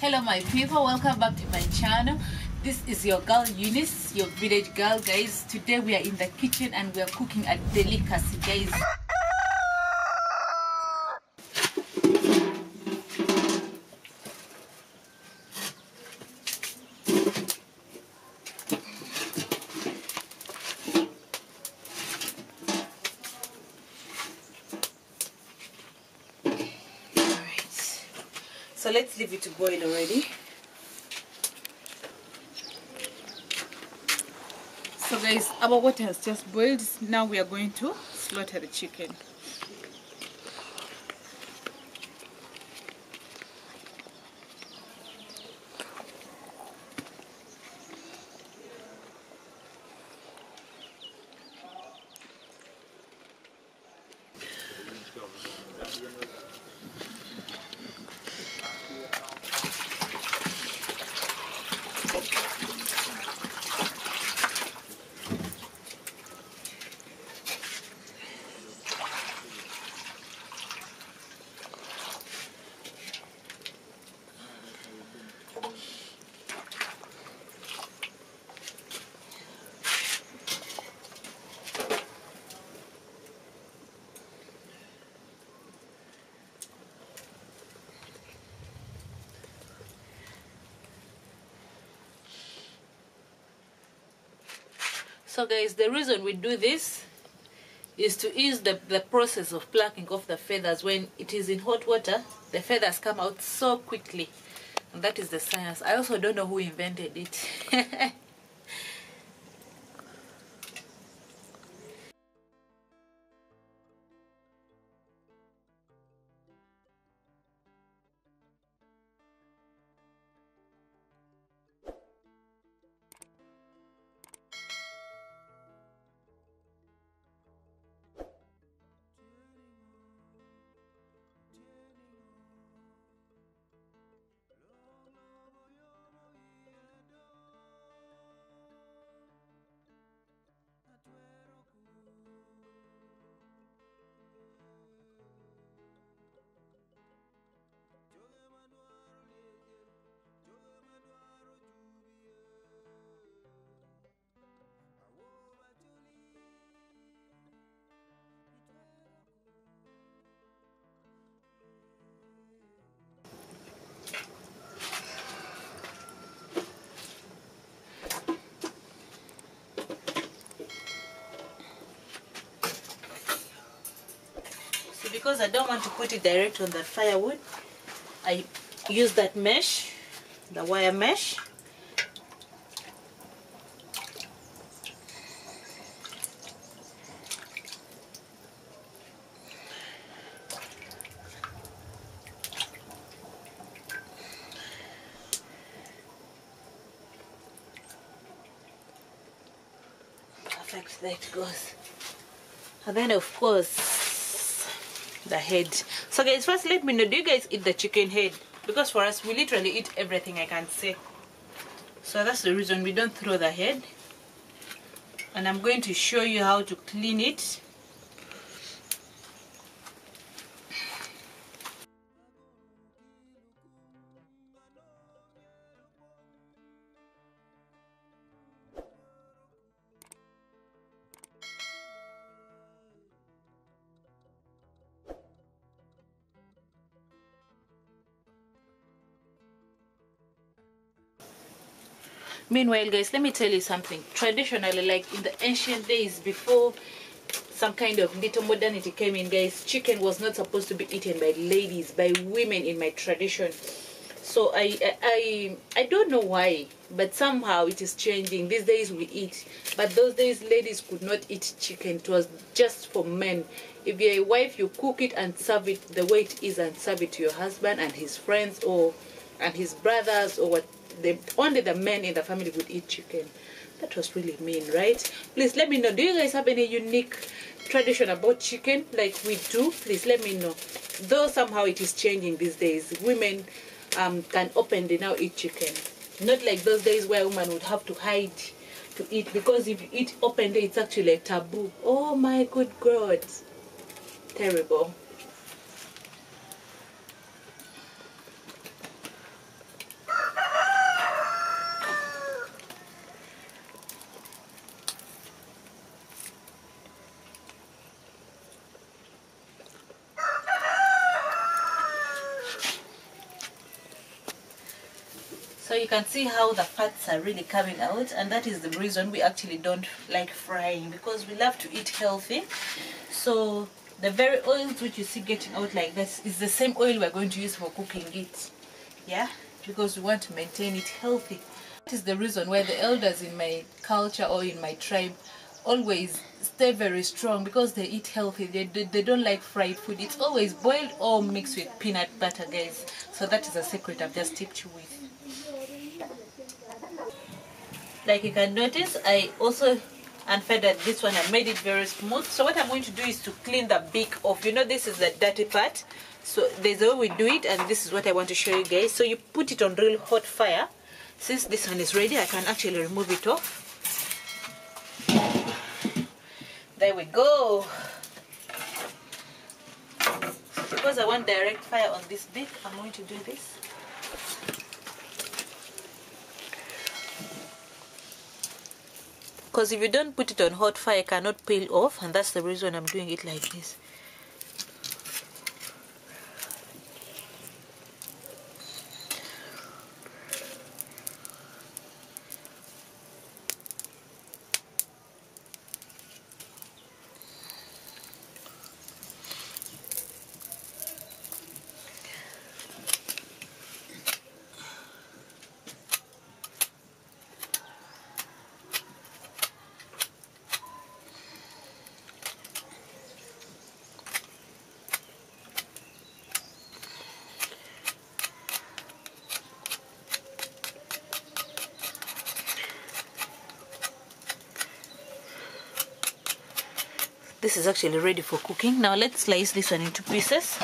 hello my people. Welcome back to my channel. This is your girl eunice your village girl guys. Today we are in the kitchen and we are cooking a delicacy guys So let's leave it to boil already. So guys, our water has just boiled. Now we are going to slaughter the chicken. So guys, the reason we do this is to ease the, the process of plucking off the feathers. When it is in hot water, the feathers come out so quickly. And that is the science. I also don't know who invented it. because I don't want to put it direct on the firewood, I use that mesh, the wire mesh. Perfect, there it goes. And then of course the head. So guys, first let me know, do you guys eat the chicken head? Because for us, we literally eat everything I can say. So that's the reason we don't throw the head. And I'm going to show you how to clean it. Meanwhile, guys, let me tell you something. Traditionally, like in the ancient days before some kind of little modernity came in, guys, chicken was not supposed to be eaten by ladies, by women in my tradition. So I, I, I, don't know why, but somehow it is changing. These days we eat, but those days ladies could not eat chicken. It was just for men. If you're a wife, you cook it and serve it the way it is, and serve it to your husband and his friends or and his brothers or what the only the men in the family would eat chicken. That was really mean right? Please let me know. Do you guys have any unique tradition about chicken? Like we do please let me know. Though somehow it is changing these days women um, can openly now eat chicken. Not like those days where women would have to hide to eat because if you eat openly it's actually a taboo. Oh my good god. Terrible so you can see how the fats are really coming out and that is the reason we actually don't like frying because we love to eat healthy. So the very oils which you see getting out like this is the same oil we're going to use for cooking it. Yeah? Because we want to maintain it healthy. That is the reason why the elders in my culture or in my tribe always stay very strong because they eat healthy. They, they, they don't like fried food. It's always boiled or mixed with peanut butter guys. So that is a secret i've just tipped you with like you can notice i also unfeathered this one and made it very smooth. So what i'm going to do is to clean the beak off. You know this is the dirty part. So there's a way we do it and this is what i want to show you guys. So you put it on real hot fire. Since this one is ready i can actually remove it off. There we go. Because i want direct fire on this beak i'm going to do this because if you don't put it on hot fire it cannot peel off and that's the reason I'm doing it like this this is actually ready for cooking. Now let's slice this one into pieces.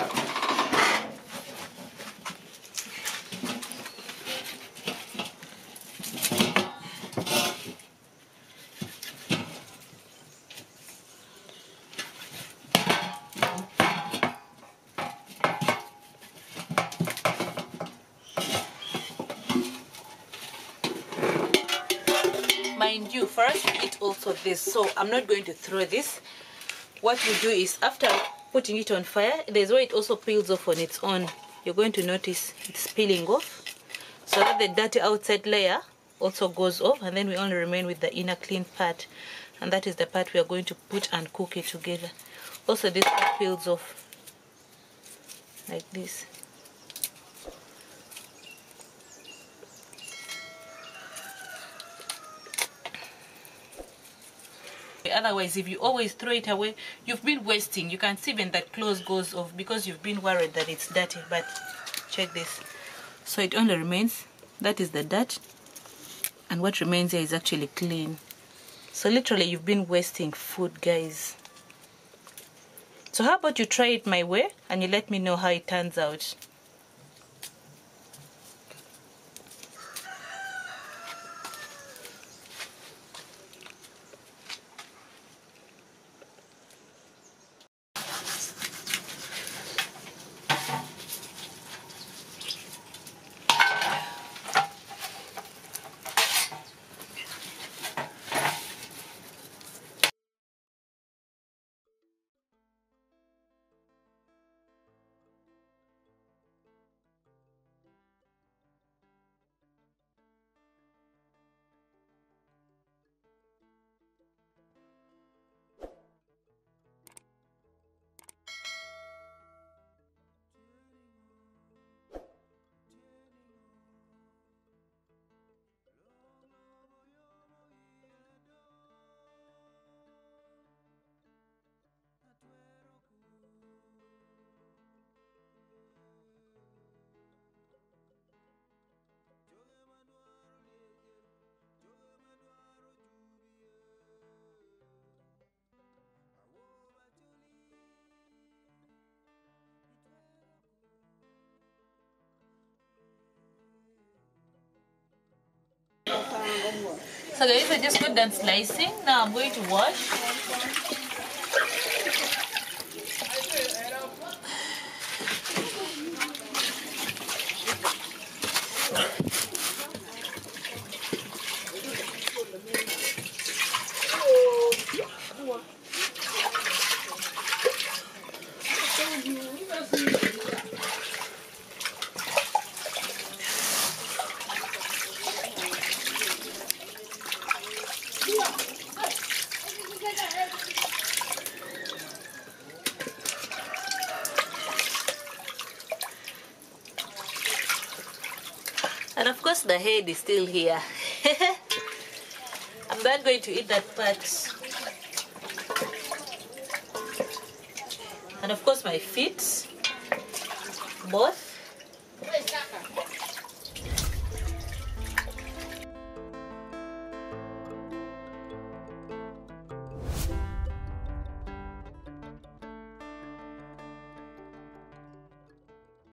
Mind you first eat also this so i'm not going to throw this what you do is after putting it on fire there's where it also peels off on its own. You're going to notice it's peeling off so that the dirty outside layer also goes off and then we only remain with the inner clean part and that is the part we are going to put and cook it together. Also this peels off like this otherwise if you always throw it away you've been wasting. You can see when that clothes goes off because you've been worried that it's dirty but check this. So it only remains that is the dirt and what remains here is actually clean. So literally you've been wasting food guys. So how about you try it my way and you let me know how it turns out So guys, I just got done slicing. Now I'm going to wash. The head is still here. I'm not going to eat that part. And of course, my feet, both.